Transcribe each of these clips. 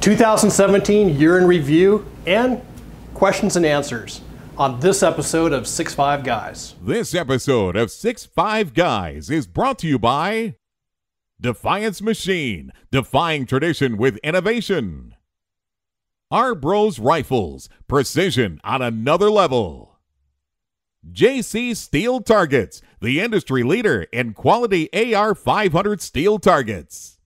2017 year in review and questions and answers on this episode of Six Five Guys. This episode of Six Five Guys is brought to you by Defiance Machine, defying tradition with innovation. R-Bros Rifles, precision on another level. JC Steel Targets, the industry leader in quality AR 500 steel targets.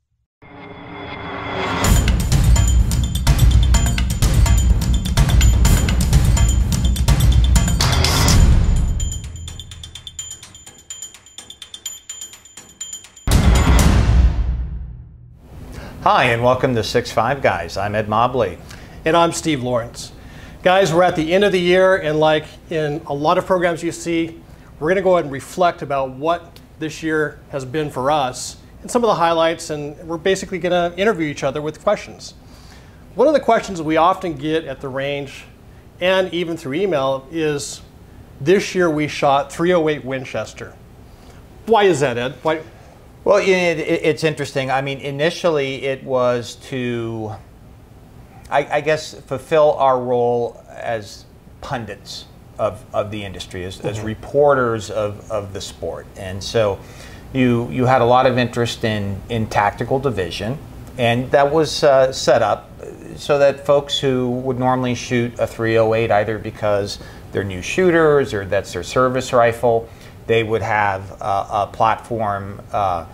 Hi, and welcome to Six Five Guys. I'm Ed Mobley. And I'm Steve Lawrence. Guys, we're at the end of the year, and like in a lot of programs you see, we're going to go ahead and reflect about what this year has been for us and some of the highlights, and we're basically going to interview each other with questions. One of the questions we often get at the range and even through email is this year we shot 308 Winchester. Why is that, Ed? Why? Well, it, it, it's interesting. I mean, initially it was to, I, I, guess, fulfill our role as pundits of, of the industry, as, mm-hmm. as reporters of, of the sport. And so you, you had a lot of interest in, in tactical division, and that was uh, set up so that folks who would normally shoot a 308 either because they're new shooters or that's their service rifle they would have a, a platform uh,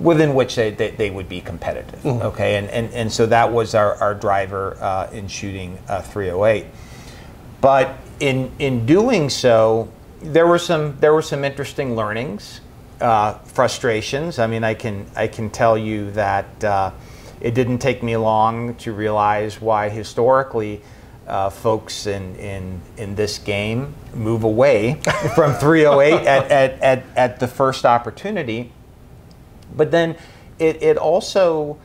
within which they, they, they, would be competitive. Mm-hmm. Okay, and, and, and so that was our, our driver uh, in shooting uh, 308. But in, in doing so, there were some there were some interesting learnings, uh, frustrations. I mean, I can I can tell you that uh, it didn't take me long to realize why historically uh, folks in, in, in this game move away from 308 at, at, at, at the first opportunity. But then it, it also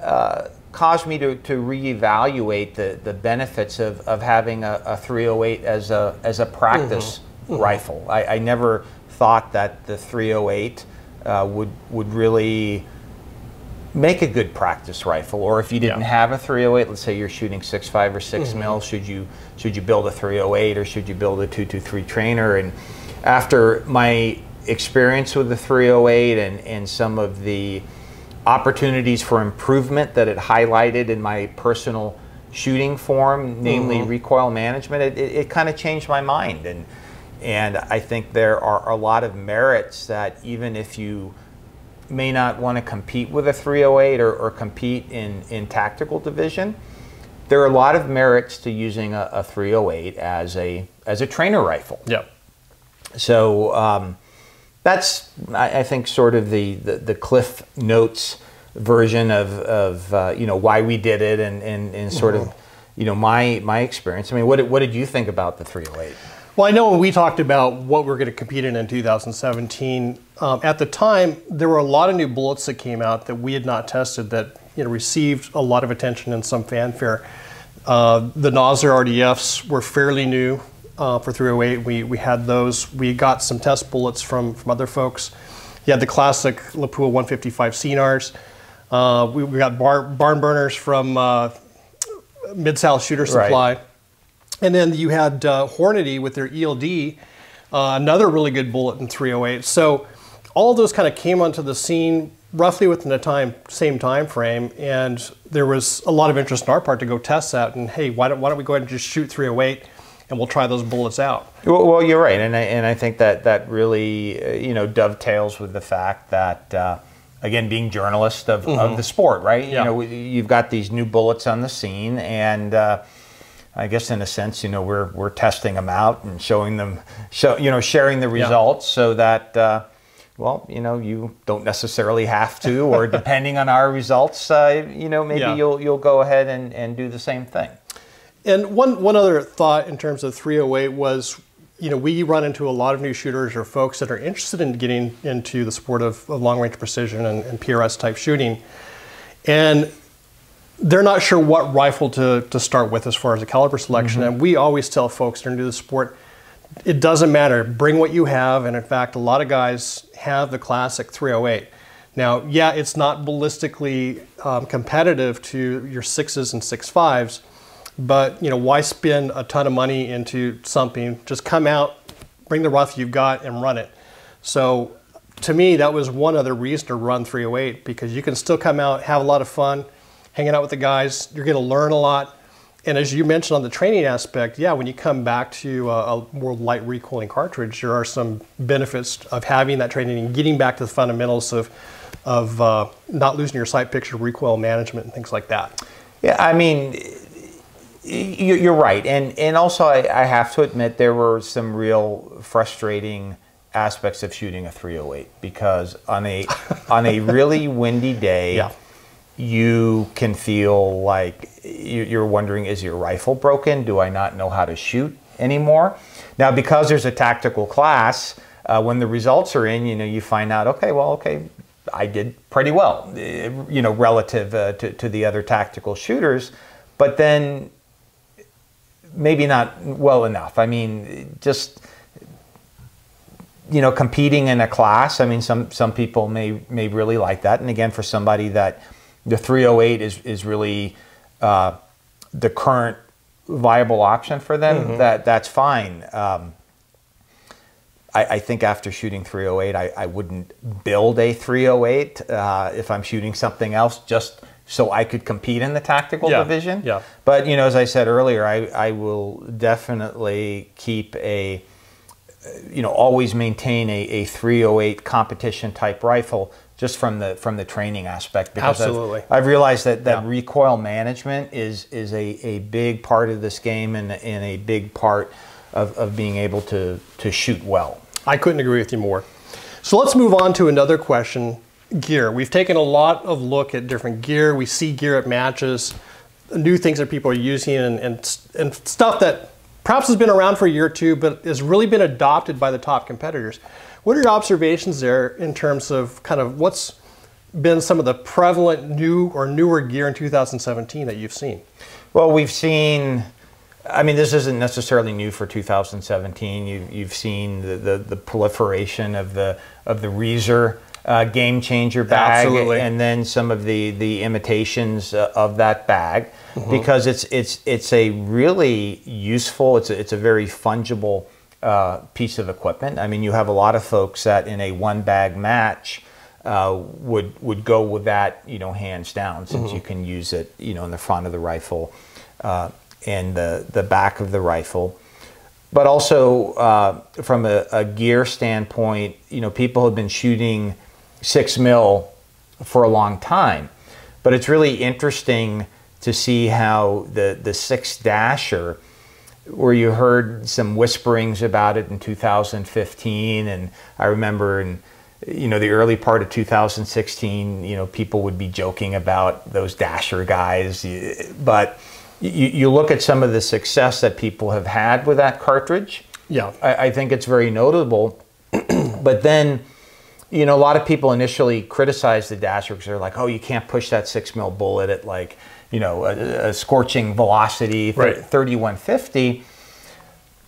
uh, caused me to, to reevaluate the, the benefits of, of having a, a 308 as a, as a practice mm-hmm. mm-hmm. rifle. I, I never thought that the 308 uh, would, would really make a good practice rifle or if you didn't yeah. have a 308 let's say you're shooting 6.5 or 6 mm-hmm. mil should you should you build a 308 or should you build a 223 trainer and after my experience with the 308 and, and some of the opportunities for improvement that it highlighted in my personal shooting form namely mm-hmm. recoil management it, it, it kind of changed my mind and and I think there are a lot of merits that even if you may not want to compete with a 308 or, or compete in, in tactical division, there are a lot of merits to using a, a 308 as a as a trainer rifle. Yep. So um, that's I, I, think sort of the, the, the cliff notes version of, of uh, you know why we did it and, and, and sort mm-hmm. of you know my my experience. I mean, what what did you think about the 308? Well, I know when we talked about what we're going to compete in in 2017, um, at the time there were a lot of new bullets that came out that we had not tested that you know received a lot of attention and some fanfare. Uh, the Nosler RDFs were fairly new uh, for 308. We, we had those. We got some test bullets from, from other folks. You had the classic Lapua 155 Scenars. Uh, we, we got bar, barn burners from uh, Mid South Shooter Supply. Right. And then you had uh, Hornady with their ELD, uh, another really good bullet in 308. So all of those kind of came onto the scene roughly within the time same time frame, and there was a lot of interest on our part to go test that. And hey, why don't why don't we go ahead and just shoot 308? and we'll try those bullets out. Well, well you're right, and I, and I think that that really uh, you know dovetails with the fact that uh, again, being journalist of, mm-hmm. of the sport, right? Yeah. You know, you've got these new bullets on the scene, and uh, I guess in a sense, you know, we're we're testing them out and showing them, show you know, sharing the results yeah. so that. Uh, well, you know, you don't necessarily have to, or depending on our results, uh, you know, maybe yeah. you'll you'll go ahead and, and do the same thing. And one one other thought in terms of 308 was, you know, we run into a lot of new shooters or folks that are interested in getting into the sport of, of long range precision and, and PRS type shooting, and they're not sure what rifle to, to start with as far as a caliber selection. Mm-hmm. And we always tell folks that are new to the sport, it doesn't matter. Bring what you have. And in fact, a lot of guys have the classic 308. Now, yeah, it's not ballistically um, competitive to your sixes and six fives, but you know, why spend a ton of money into something? Just come out, bring the rifle you've got, and run it. So, to me, that was one other reason to run 308 because you can still come out, have a lot of fun, hanging out with the guys. You're going to learn a lot. And as you mentioned on the training aspect, yeah, when you come back to a, a more light recoiling cartridge, there are some benefits of having that training and getting back to the fundamentals of, of uh, not losing your sight picture, recoil management, and things like that. Yeah, I mean, you're right, and and also I, I have to admit there were some real frustrating aspects of shooting a 308 because on a on a really windy day. Yeah you can feel like you're wondering is your rifle broken? Do I not know how to shoot anymore? Now, because there's a tactical class, uh, when the results are in, you know, you find out, okay, well, okay, I did pretty well, you know, relative uh, to, to the other tactical shooters, but then maybe not well enough. I mean, just you know, competing in a class. I mean, some some people may may really like that, and again, for somebody that the 308 is, is really uh, the current viable option for them, mm-hmm. that that's fine. Um, I, I, think after shooting 308, I, I wouldn't build a 308 uh, if I'm shooting something else just so I could compete in the tactical yeah. division. Yeah. But you know, as I said earlier, I, I will definitely keep a you know always maintain a, a 308 competition type rifle just from the from the training aspect because Absolutely. I've, I've realized that, that yeah. recoil management is is a, a big part of this game and, and a big part of, of being able to, to shoot well. I couldn't agree with you more. So let's move on to another question, gear. We've taken a lot of look at different gear. We see gear at matches, new things that people are using and, and, and stuff that perhaps has been around for a year or two, but has really been adopted by the top competitors. What are your observations there in terms of kind of what's been some of the prevalent new or newer gear in 2017 that you've seen? Well, we've seen. I mean, this isn't necessarily new for 2017. You, you've seen the, the, the, proliferation of the of the Reezer uh, game changer bag, Absolutely. and then some of the the imitations uh, of that bag, mm-hmm. because it's it's it's a really useful. It's a, it's a very fungible uh, piece of equipment. I mean, you have a lot of folks that in a one bag match uh, would would go with that, you know, hands down, since mm-hmm. you can use it, you know, in the front of the rifle uh, and the the back of the rifle. But also uh, from a, a, gear standpoint, you know, people have been shooting six mil for a long time, but it's really interesting to see how the the six dasher where you heard some whisperings about it in 2015 and i remember in you know the early part of 2016 you know people would be joking about those dasher guys. But you, you look at some of the success that people have had with that cartridge. Yeah. I, I think it's very notable. But then you know a lot of people initially criticize the dasher because they're like oh you can't push that six mil bullet at like you know, a, a scorching velocity, right. 3150.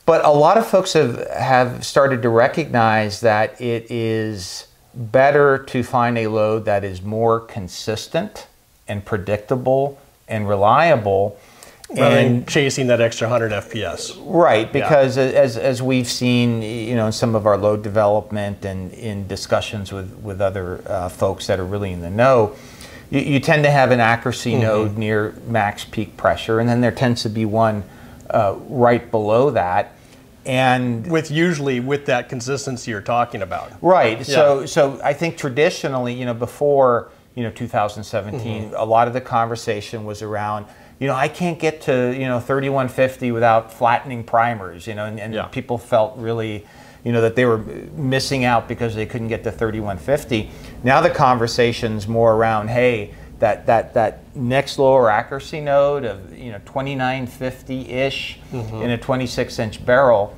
But a lot of folks have, have started to recognize that it is better to find a load that is more consistent and predictable and reliable rather and chasing that extra 100 fps right because yeah. as, as we've seen you know in some of our load development and in discussions with with other uh, folks that are really in the know you, you tend to have an accuracy mm-hmm. node near max peak pressure, and then there tends to be one uh, right below that. And with usually with that consistency you're talking about, right? Yeah. So, so I think traditionally, you know, before you know 2017, mm-hmm. a lot of the conversation was around you know, I can't get to, you know, 3150 without flattening primers, you know, and, and yeah. people felt really, you know, that they were missing out because they couldn't get to 3150. Now the conversation's more around, hey, that that that next lower accuracy node of you know 2950-ish mm-hmm. in a 26-inch barrel.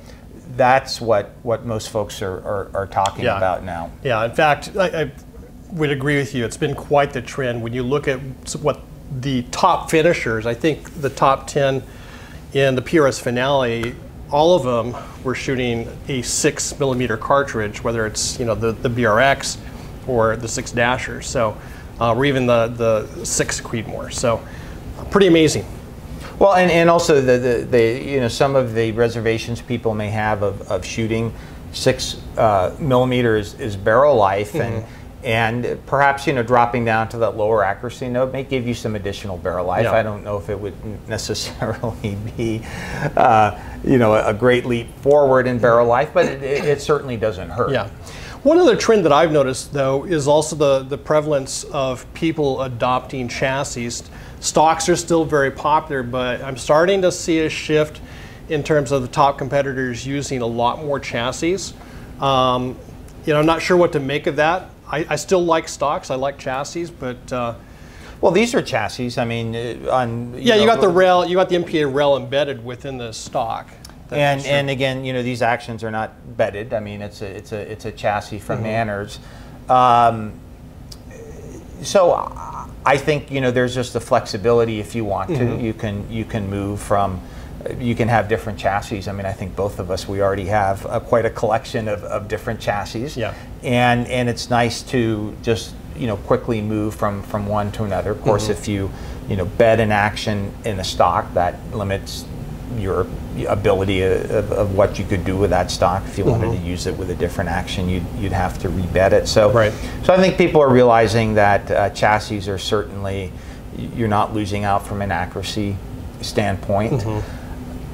That's what what most folks are are, are talking yeah. about now. Yeah, in fact, I, I would agree with you. It's been quite the trend when you look at what the top finishers. I think the top 10 in the PRS finale all of them were shooting a six millimeter cartridge, whether it's you know the, the BRX or the six Dasher. So, uh, or even the the six Creedmoor. So, pretty amazing. Well, and, and also the, the, the you know some of the reservations people may have of, of shooting six uh, millimeters is barrel life mm-hmm. and and perhaps you know dropping down to that lower accuracy node may give you some additional barrel life. Yeah. I don't know if it would necessarily be uh, you know a great leap forward in barrel life, but it, it, certainly doesn't hurt. Yeah. One other trend that I've noticed though is also the the prevalence of people adopting chassis. Stocks are still very popular, but I'm starting to see a shift in terms of the top competitors using a lot more chassis. Um, you know, I'm not sure what to make of that. I, I still like stocks. I like chassis, but uh, well, these are chassis. I mean, uh, on you yeah, know, you got the rail, you got the MPA rail embedded within the stock. and and again, you know, these actions are not bedded. I mean, it's a it's a it's a chassis from mm-hmm. Manners. Um, so I think you know there's just the flexibility if you want to. Mm-hmm. You can you can move from you can have different chassis. I mean, I think both of us, we already have a, quite a collection of, of different chassis. Yeah. And, and it's nice to just, you know, quickly move from, from one to another. Of course, mm-hmm. if you, you know, bed an action in a stock, that limits your ability of, of, what you could do with that stock. If you mm-hmm. wanted to use it with a different action, you'd, you'd have to rebed it. So, right. so I think people are realizing that uh, chassis are certainly, you're not losing out from an accuracy standpoint. Mm-hmm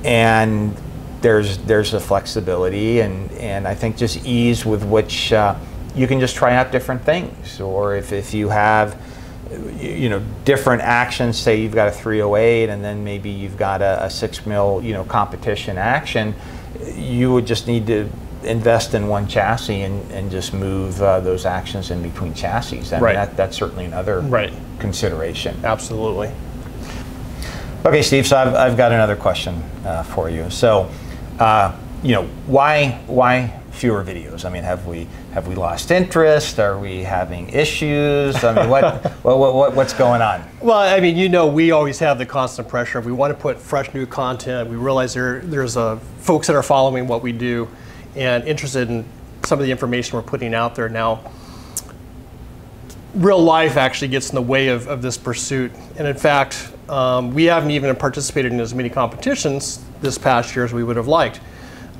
and there's there's a flexibility and and I think just ease with which uh, you can just try out different things or if, if you have you know different actions say you've got a 308 and then maybe you've got a, a six mil you know competition action you would just need to invest in one chassis and, and just move uh, those actions in between chassis I right. mean, that, that's certainly another right. consideration absolutely Okay, Steve. So I've, I've got another question uh, for you. So, uh, you know, why why fewer videos? I mean, have we have we lost interest? Are we having issues? I mean, what, what, what, what's going on? Well, I mean, you know, we always have the constant pressure. If we want to put fresh new content, we realize there there's uh, folks that are following what we do and interested in some of the information we're putting out there now real life actually gets in the way of, of this pursuit. And in fact, um, we haven't even participated in as many competitions this past year as we would have liked.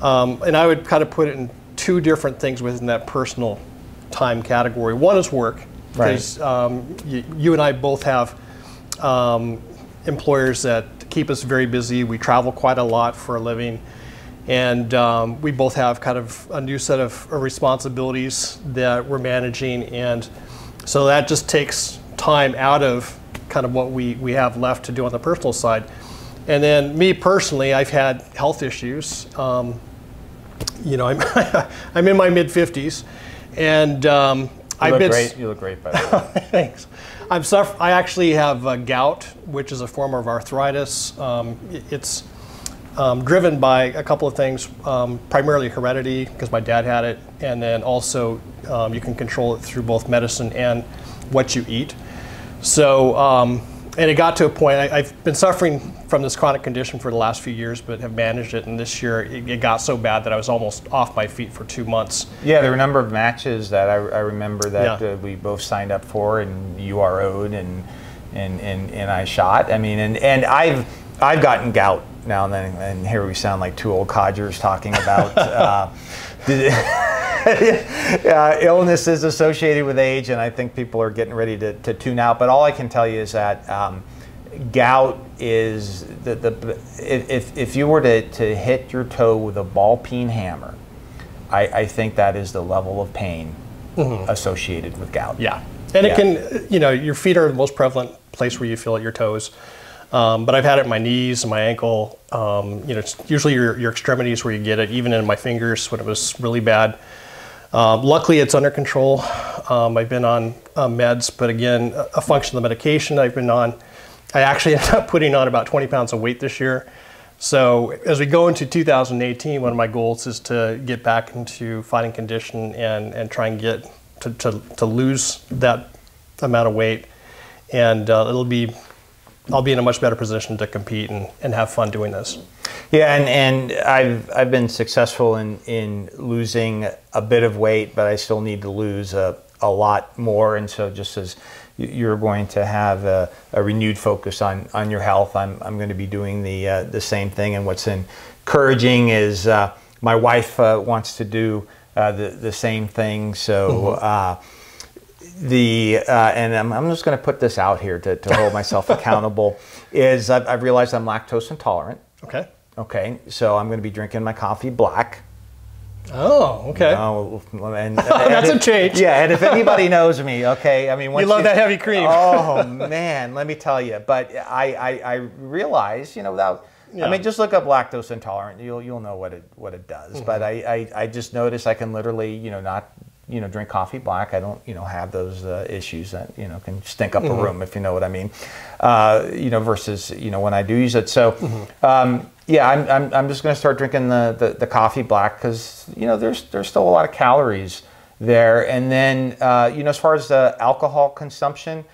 Um, and I would kind of put it in two different things within that personal time category. One is work, because right. um, you, you, and I both have um, employers that keep us very busy. We travel quite a lot for a living. And um, we both have kind of a new set of responsibilities that we're managing. And so that just takes time out of kind of what we, we have left to do on the personal side. And then me personally, I've had health issues. Um, you know, I'm, I'm in my mid 50s, and um, you I've look been. Great. You look great, by the way. Thanks. I'm suffer- I actually have uh, gout, which is a form of arthritis. Um, it's um, driven by a couple of things, um, primarily heredity, because my dad had it, and then also um, you can control it through both medicine and what you eat. So, um, and it got to a point, I, have been suffering from this chronic condition for the last few years, but have managed it. And this year it, it, got so bad that I was almost off my feet for two months. Yeah, there were a number of matches that I, I remember that yeah. uh, we both signed up for, and you RO'd and, and, and, and I shot. I mean, and, and I've, I've gotten gout now and then, and here we sound like two old codgers talking about. uh, yeah, illness is associated with age, and I think people are getting ready to, to tune out. But all I can tell you is that um, gout is the, the if, if you were to, to hit your toe with a ball peen hammer, I, I think that is the level of pain mm-hmm. associated with gout. Yeah. And yeah. it can, you know, your feet are the most prevalent place where you feel at your toes. Um, but I've had it in my knees and my ankle. Um, you know, it's usually your, your extremities where you get it, even in my fingers when it was really bad. Um, luckily, it's under control. Um, I've been on uh, meds, but again, a function of the medication I've been on, I actually ended up putting on about 20 pounds of weight this year. So as we go into 2018, one of my goals is to get back into fighting condition and, and try and get to, to, to lose that amount of weight. And uh, it'll be I'll be in a much better position to compete and, and have fun doing this. Yeah, and, and I've, I've been successful in, in losing a bit of weight, but I still need to lose a, a lot more. And so, just as you're going to have a, a renewed focus on, on your health, I'm, I'm going to be doing the, uh, the same thing. And what's encouraging is uh, my wife uh, wants to do uh, the, the same thing. So, mm-hmm. The uh, and I'm, I'm just going to put this out here to, to hold myself accountable is I've, I've, realized I'm lactose intolerant. Okay. Okay. So I'm going to be drinking my coffee black. Oh, okay. and, That's and a change. Yeah, and if anybody knows me, okay, I mean, you love you, that heavy cream. oh man, let me tell you. But I, I, I realize, you know, without. Yeah. I mean, just look up lactose intolerant. You'll you'll know what it what it does. Mm-hmm. But I, I, I just notice I can literally you know not you know drink coffee black. I don't you know have those uh, issues that you know can stink up mm-hmm. a room if you know what I mean. Uh, you know versus you know when I do use it. So mm-hmm. um, yeah, I'm, I'm, I'm just going to start drinking the, the, the coffee black because you know there's there's still a lot of calories there. And then uh, you know as far as the alcohol consumption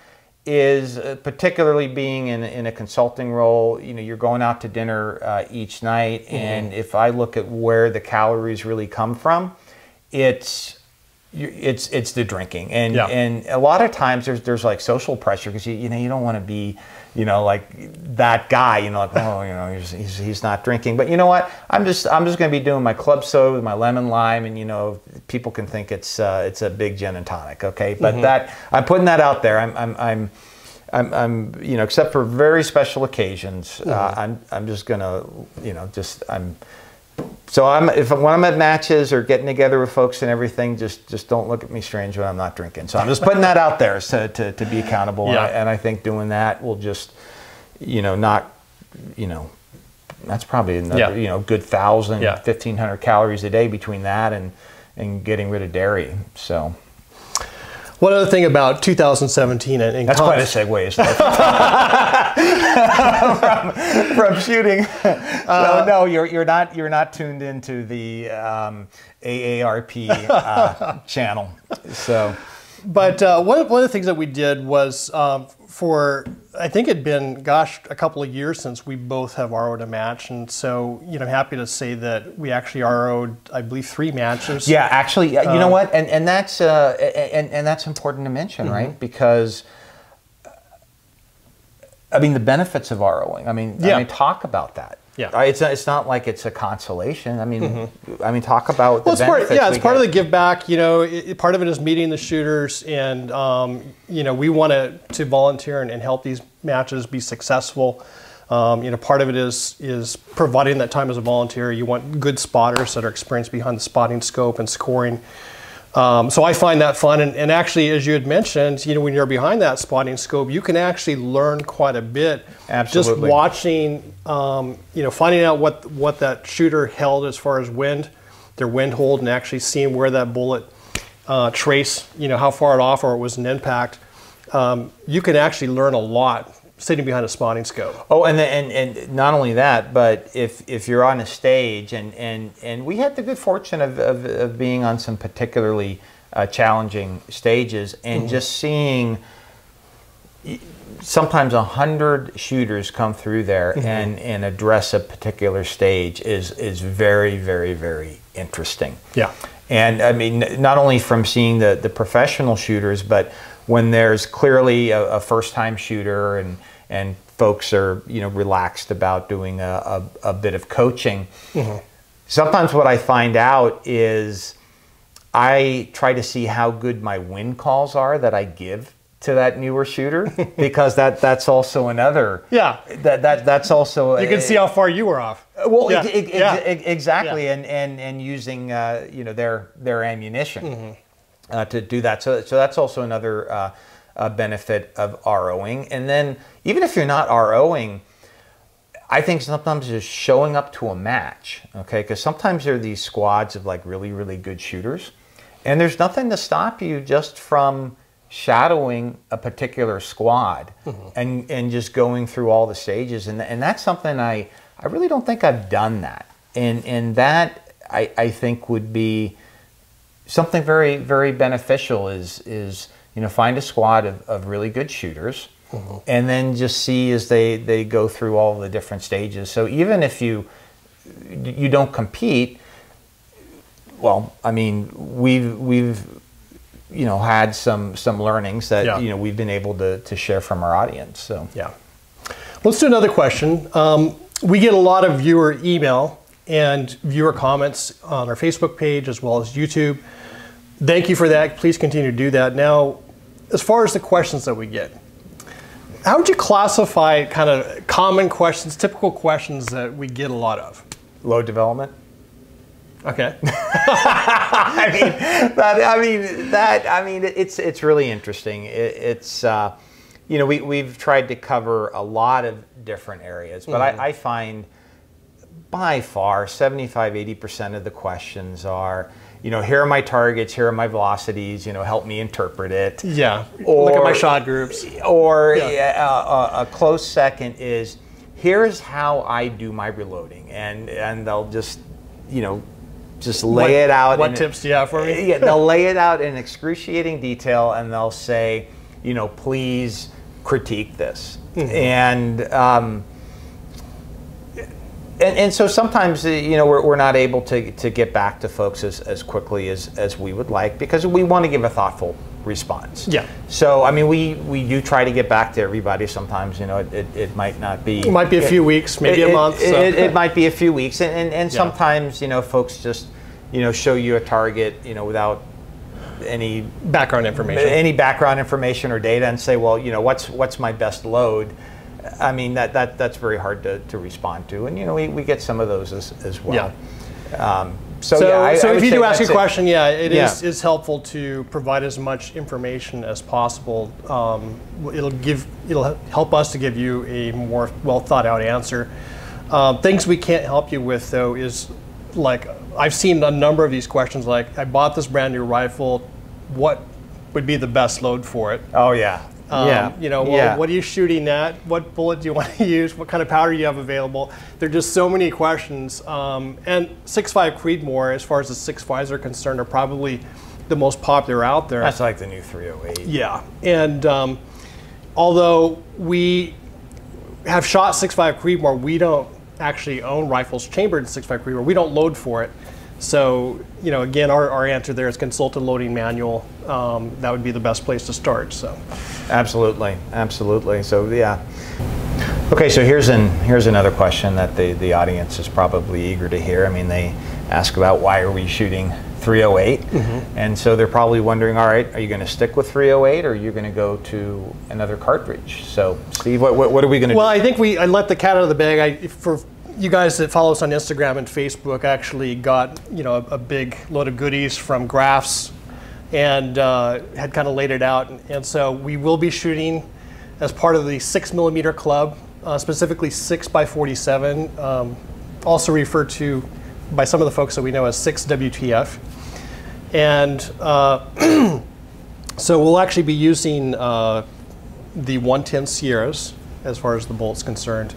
is uh, particularly being in, in a consulting role you know you're going out to dinner uh, each night mm-hmm. and if i look at where the calories really come from it's it's it's the drinking and yeah. and a lot of times there's there's like social pressure because you you know you don't want to be you know like that guy you know like oh you know he's, he's, he's not drinking but you know what I'm just I'm just going to be doing my club soda with my lemon lime and you know people can think it's uh, it's a big gin and tonic okay but mm-hmm. that I'm putting that out there I'm I'm, I'm I'm, I'm, you know, except for very special occasions, uh, mm-hmm. uh, I'm, I'm just gonna, you know, just I'm so I'm if when I'm at matches or getting together with folks and everything, just just don't look at me strange when I'm not drinking. So I'm just putting that out there to, to, to be accountable. Yeah. And, I, and I think doing that will just, you know, not, you know, that's probably another, yeah. you know, good thousand, yeah. fifteen hundred calories a day between that and and getting rid of dairy. So. One other thing about 2017 and, and that's quite a segue, from, from, shooting. Uh, no, you're you're not you're not tuned into the um, AARP uh, channel. So, but uh, one one of the things that we did was um, for I think it'd been gosh a couple of years since we both have RO'd a match, and so you know I'm happy to say that we actually RO'd I believe three matches. Yeah, actually, uh, you know um, what, and and that's uh, and and that's important to mention, mm-hmm. right? Because I mean the benefits of ROing. I mean, yeah. I mean talk about that. Yeah, it's it's not like it's a consolation. I mean, mm-hmm. I mean, talk about well, it's part, yeah, it's part get. of the give back. You know, it, part of it is meeting the shooters, and um, you know, we want to to volunteer and, and, help these matches be successful. Um, you know, part of it is is providing that time as a volunteer. You want good spotters that are experienced behind the spotting scope and scoring. Um, so I find that fun, and, and, actually, as you had mentioned, you know, when you're behind that spotting scope, you can actually learn quite a bit. Absolutely. Just watching, um, you know, finding out what what that shooter held as far as wind, their wind hold, and actually seeing where that bullet uh, trace, you know, how far it off or it was an impact. Um, you can actually learn a lot sitting behind a spotting scope. Oh, and, the, and and not only that, but if if you're on a stage, and and and we had the good fortune of of, of being on some particularly uh, challenging stages, and mm-hmm. just seeing sometimes a hundred shooters come through there mm-hmm. and and address a particular stage is is very very very interesting. Yeah. And I mean, not only from seeing the, the professional shooters, but when there's clearly a, a first time shooter and and folks are you know relaxed about doing a, a, a bit of coaching. Mm-hmm. Sometimes what I find out is I try to see how good my win calls are that I give to that newer shooter because that that's also another yeah that, that that's also you can a, see how far you were off well yeah. yeah. exactly yeah. and and and using uh, you know their their ammunition mm-hmm. uh, to do that so so that's also another uh, uh, benefit of ROing. And then even if you're not ROing, I think sometimes just showing up to a match, okay? Because sometimes there are these squads of like really, really good shooters, and there's nothing to stop you just from shadowing a particular squad mm-hmm. and, and just going through all the stages. And, and that's something I, I really don't think I've done that. And, and that I, I think would be something very, very beneficial is, is you know, find a squad of, of really good shooters mm-hmm. and then just see as they, they go through all the different stages. So even if you you don't compete, well, I mean, we've we've you know had some some learnings that Yeah. you know we've been able to, to share from our audience. So Yeah. Let's do another question. Um, we get a lot of viewer email and viewer comments on our Facebook page as well as YouTube. Thank you for that. Please continue to do that. Now, as far as the questions that we get, how would you classify kind of common questions, typical questions that we get a lot of? load development. Okay. I mean, that, I mean that. I mean, it's it's really interesting. It, it's uh, you know we we've tried to cover a lot of different areas, but I, I find by far 75 80 percent of the questions are you know here are my targets, here are my velocities. You know, help me interpret it. yeah. Or, Look at my shot groups. Or Yeah. uh, a, a close second is here's how I do my reloading, and and they'll just you know just lay What- it out. What in- tips do you have for me? yeah, they'll lay it out in excruciating detail, and they'll say, you know, please critique this. Mm-hmm. And, um, and and so sometimes uh, you know we're, we're not able to, to get back to folks as, as quickly as, as we would like because we want to give a thoughtful response. Yeah. So I mean we, we do try to get back to everybody. Sometimes you know it, it, it might not be. It might be a few weeks, maybe a month. It, so. it, it might be a few weeks, and, and, and Yeah. sometimes you know folks just you know show you a target you know without any Background information. any background information or data and say, well, you know, what's what's my best load? I mean, that, that that's very hard to, to respond to, and you know, we, we get some of those as, as well. Um, so, So, yeah, I, so I if you do ask a that's it. question, yeah, it is Yeah. is helpful to provide as much information as possible. Um, it'll give it'll help us to give you a more well thought out answer. Um, things we can't help you with though is like I've seen a number of these questions. Like I bought this brand new rifle, what would be the best load for it? Oh yeah, Um, yeah. You know, well, yeah. what are you shooting at? What bullet do you want to use? What kind of powder do you have available? There are just so many questions. Um, and 6.5 Creedmoor, as far as the 6.5s are concerned, are probably the most popular out there. That's like the new 308. Yeah, and um, although we have shot 6.5 Creedmoor, we don't actually own rifles chambered in 6.5 Creedmoor. We don't load for it. So, you know, again, our, our answer there is consult a loading manual. Um, that would be the best place to start. So, Absolutely, absolutely. So yeah. Okay, so here's an here's another question that the the audience is probably eager to hear. I mean, they ask about why are we shooting 308, Mm-hmm. and so they're probably wondering, all right, are you going to stick with 308 or are you going to go to another cartridge? So, Steve, what what, what are we going to Well, do? I think we I let the cat out of the bag. I for you guys that follow us on Instagram and Facebook, actually got you know a, a big load of goodies from Grafs, and uh, had kind of laid it out. And, and so we will be shooting as part of the six millimeter club, uh, specifically six by forty seven, um, also referred to by some of the folks that we know as six WTF, and. Uh, So we'll actually be using uh, the 110 Sierras as far as the bolt's concerned.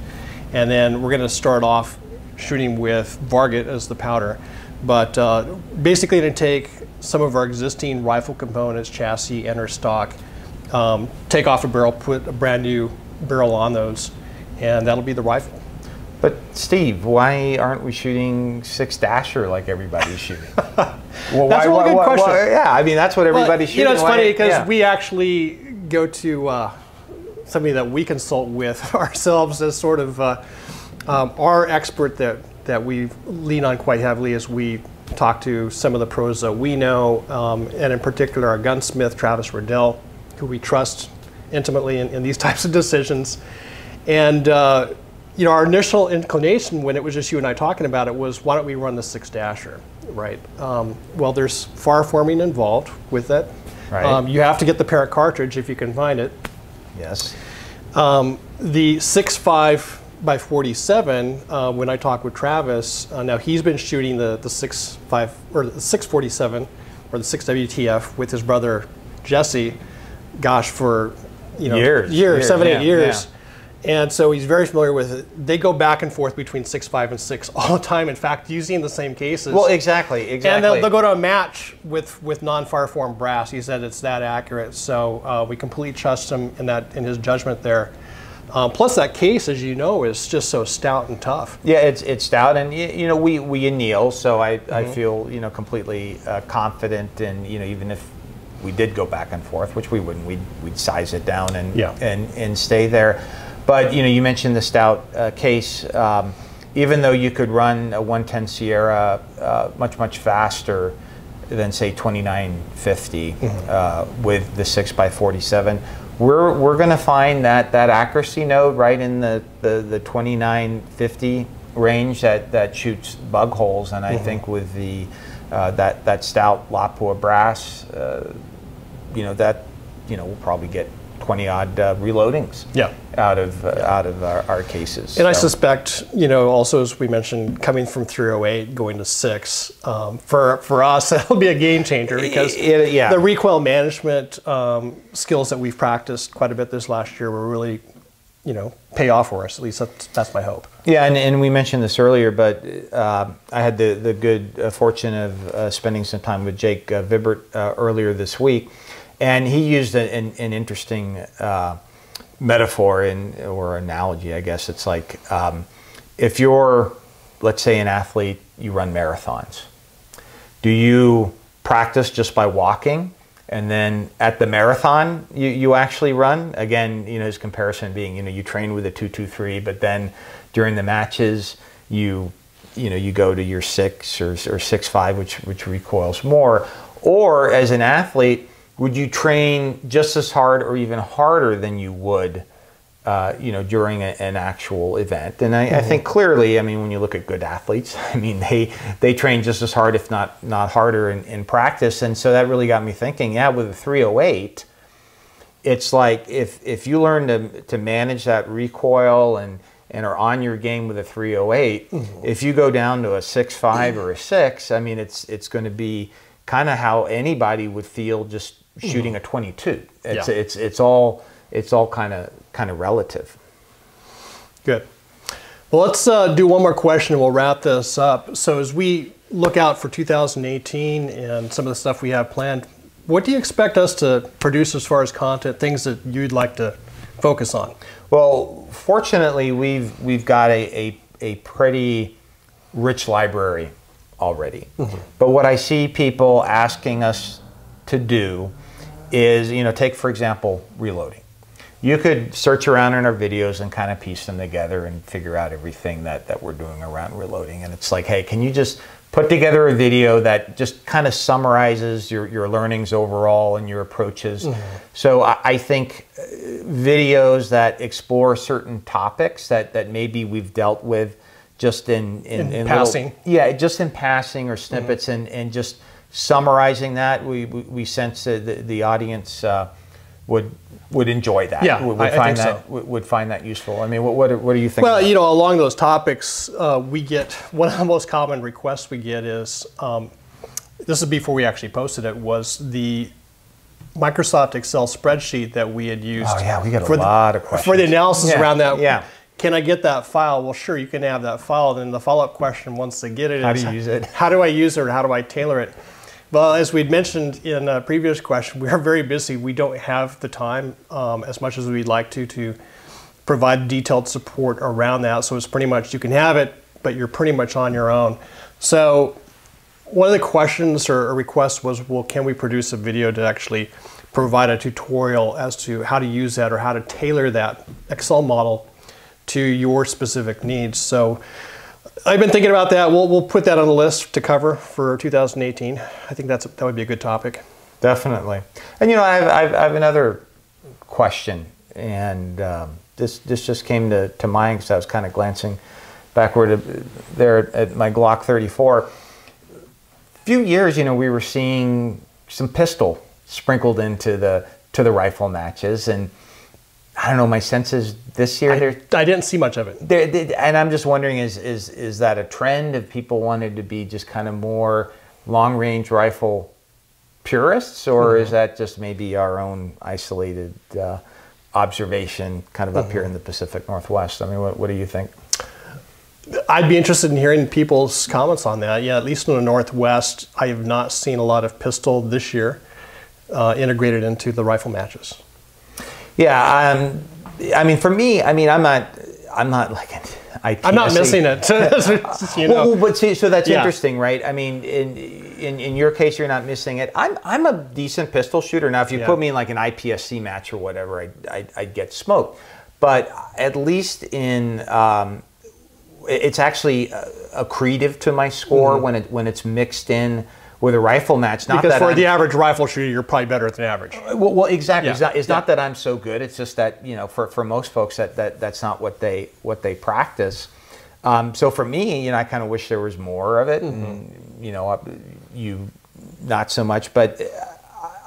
And then we're going to start off shooting with Varget as the powder. But uh, basically going to take some of our existing rifle components, chassis, and our stock, um, take off a barrel, put a brand new barrel on those, and that'll be the rifle. But Steve, why aren't we shooting six dasher like everybody's shooting? well, That's a really good question. yeah, I mean that's what everybody's Well, shooting. You know, it's Why- funny because yeah. we actually go to uh, somebody that we consult with ourselves as sort of uh, um, our expert that, that we lean on quite heavily as we talk to some of the pros that we know, um, and in particular our gunsmith, Travis Riddell, who we trust intimately in, in these types of decisions. And uh, you know, our initial inclination when it was just you and I talking about it was, why don't we run the six dasher, right? Um, well, there's fire forming involved with it. Right. Um, you have to get the parent cartridge if you can find it. Yes. Um, the 6.5 by 47, uh, when I talked with Travis, uh, now he's been shooting the, the 6.5 or the 647 or the 6 WTF with his brother Jesse, gosh, for you know Years, years, years, seven, yeah, eight years. And so he's very familiar with it. They go back and forth between 6.5 and 6 all the time. In fact, using the same cases. Well, exactly, exactly. And they'll, they'll go to a match with, with non-fireform brass. He said it's that accurate. So uh, we completely trust him in that in his judgment there. Um, plus, that case, as you know, is just so stout and tough. Yeah, it's it's stout, and you know we we anneal, so I, Mm-hmm. I feel you know completely uh, confident, and you know even if we did go back and forth, which we wouldn't. We'd, we'd size it down and Yeah. and and stay there. But you know, you mentioned the stout uh, case. Um, even though you could run a 110 Sierra uh, much much faster than say 2950 uh, with the 6x47, we're we're going to find that that accuracy node right in the the, the 2950 range that that shoots bug holes, and I think with the uh, that that stout Lapua brass, uh, you know that you know we'll probably get 20 odd uh, reloadings Yeah. out of uh, out of our, our cases. And I suspect, you know, also as we mentioned, coming from 308 going to six, um, for for us that'll be a game changer because It- yeah. the recoil management um, skills that we've practiced quite a bit this last year will really, you know, pay off for us. At least that's, that's my hope. Yeah, and, and we mentioned this earlier, but uh, I had the, the good uh, fortune of uh, spending some time with Jake uh, Vibbert uh, earlier this week, and he used an, an interesting uh, metaphor in, or analogy, I guess. It's like um, if you're, let's say, an athlete, you run marathons. Do you practice just by walking? And then at the marathon, you, you actually run. Again, you know, his comparison being, you know, you train with a 223, but then during the matches, you, you know, you go to your six or, or six five, which, which recoils more. Or as an athlete, would you train just as hard or even harder than you would uh, you know, during a, an actual event. And I, I mm-hmm. think clearly, I mean, when you look at good athletes, I mean, they they train just as hard, if not not harder, in, in practice. And so that really got me thinking. Yeah, with a 308, it's like if if you learn to to manage that recoil and and are on your game with a 308, mm-hmm. if you go down to a six five mm. or a 6, I mean, it's it's going to be kind of how anybody would feel just shooting a 22. It's Yeah. it's it's all it's all kind of kind of relative. Good. Well, let's uh, do one more question and we'll wrap this up. So, as we look out for 2018 and some of the stuff we have planned, what do you expect us to produce as far as content, things that you'd like to focus on? Well, fortunately, we've we've got a, a, a pretty rich library already. But what I see people asking us to do is, you know, take for example, reloading. You could search around in our videos and kind of piece them together and figure out everything that, that we're doing around reloading. And it's like, hey, can you just put together a video that just kind of summarizes your, your learnings overall and your approaches? So I, I think uh, videos that explore certain topics that, that maybe we've dealt with just in, in, In little- passing. yeah, just in passing or snippets and, and just summarizing that, we, we, we sense that the, the audience uh, would would enjoy that. Yeah, would, would I- I find think that so. would, would find that useful. I mean, what what, what do you think? Well, about you know, along those topics, uh, we get one of the most common requests we get is um, this is before we actually posted it was the Microsoft Excel spreadsheet that we had used. Oh, yeah, we get a for the- lot of for the analysis Yeah, around that. yeah. Can I get that file? Well, sure, you can have that file. Then the follow-up question once they get it How is, do you use it? How do I use it? Or how do I tailor it? Well, as we'd mentioned in a previous question, we are very busy. We don't have the time um, as much as we'd like to to provide detailed support around that. So it's pretty much you can have it, but you're pretty much on your own. So one of the questions or requests was, well, can we produce a video to actually provide a tutorial as to how to use that or how to tailor that Excel model to your specific needs? So I've been thinking about that. We'll, we'll put that on the list to cover for 2018. I think that's that would be a good topic. Definitely. And you know, I have, I have, I have another question, and um, this this just came to, to mind because I was kind of glancing backward there at my Glock 34. A few years, you know, we were seeing some pistol sprinkled into the to the rifle matches, and I don't know. My sense is this year I, I didn't see much of it. there, there- and I'm just wondering is is is that a trend of people wanted to be just kind of more long range rifle purists, or is that just maybe our own isolated uh, observation, kind of up here in the Pacific Northwest? I mean, what, what do you think? I'd be interested in hearing people's comments on that. Yeah, at least in the Northwest, I have not seen a lot of pistol this year uh, integrated into the rifle matches. Yeah, um, I mean, for me, I mean, I'm not, I'm not like an I'm not missing it. you know. Well, but see, so that's Yeah. interesting, right? I mean, in, in, in your case, you're not missing it. I'm, I'm a decent pistol shooter. Now, if you Yeah. put me in like an IPSC match or whatever, I'd, I'd, I'd get smoked. But at least in, um, it's actually uh, accretive to my score when it when it's mixed in with a rifle match. Not. Because for I'm- the average rifle shooter, you're probably better than average. well, well exactly. It's, not, it's yeah. not that I'm so good. It's just that you know, for, for most folks, that, that that's not what they what they practice. Um, so for me, you know, I kind of wish there was more of it, Mm-hmm. and you know, uh, you not so much. But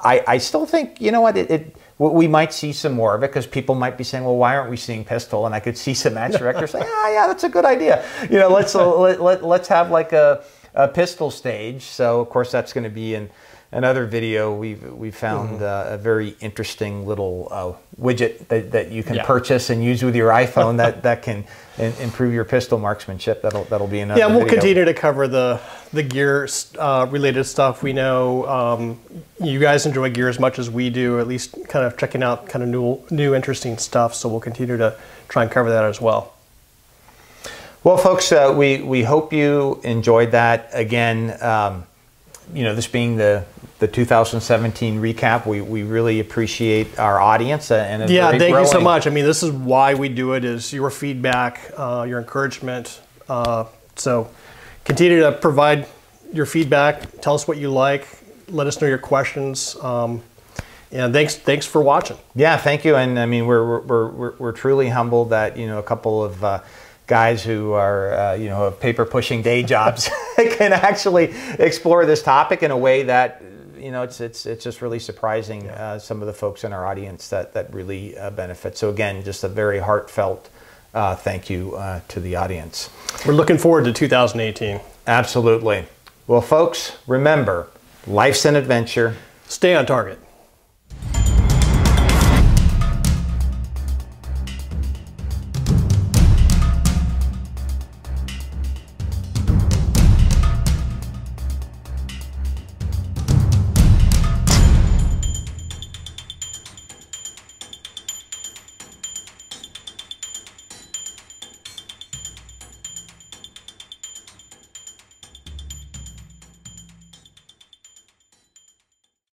I, I still think you know what it. it we might see some more of it because people might be saying, "Well, why aren't we seeing pistol?" And I could see some match directors saying, "Ah, yeah, that's a good idea. You know, let's uh, let, let, let's have like a, a pistol stage." So, of course, that's going to be in another video. We've we found uh, a very interesting little uh, widget that, that you can Yeah. purchase and use with your iPhone that that can in, improve your pistol marksmanship. That'll that'll be another. Yeah, and we'll video. continue to cover the the gear uh, related stuff. We know um, you guys enjoy gear as much as we do, at least kind of checking out kind of new, new interesting stuff. So we'll continue to try and cover that as well. Well, folks, uh, we, we hope you enjoyed that. Again, um, you know, this being the, the 2017 recap, we, we really appreciate our audience uh, and Yeah, thank you so much. I mean, this is why we do it is your feedback, uh, your encouragement. Uh, so continue to provide your feedback. Tell us what you like. Let us know your questions. Um, and thanks, thanks for watching. Yeah, thank you. And I mean, we're, we're, we're, we're truly humbled that, you know, a couple of uh, guys who are, uh, you know, have paper pushing day jobs can actually explore this topic in a way that, you know, it's, it's, it's just really surprising uh, some of the folks in our audience that, that really uh, benefit. So, again, just a very heartfelt uh, thank you uh, to the audience. We're looking forward to 2018. Absolutely. Well, folks, remember, life's an adventure. Stay on target.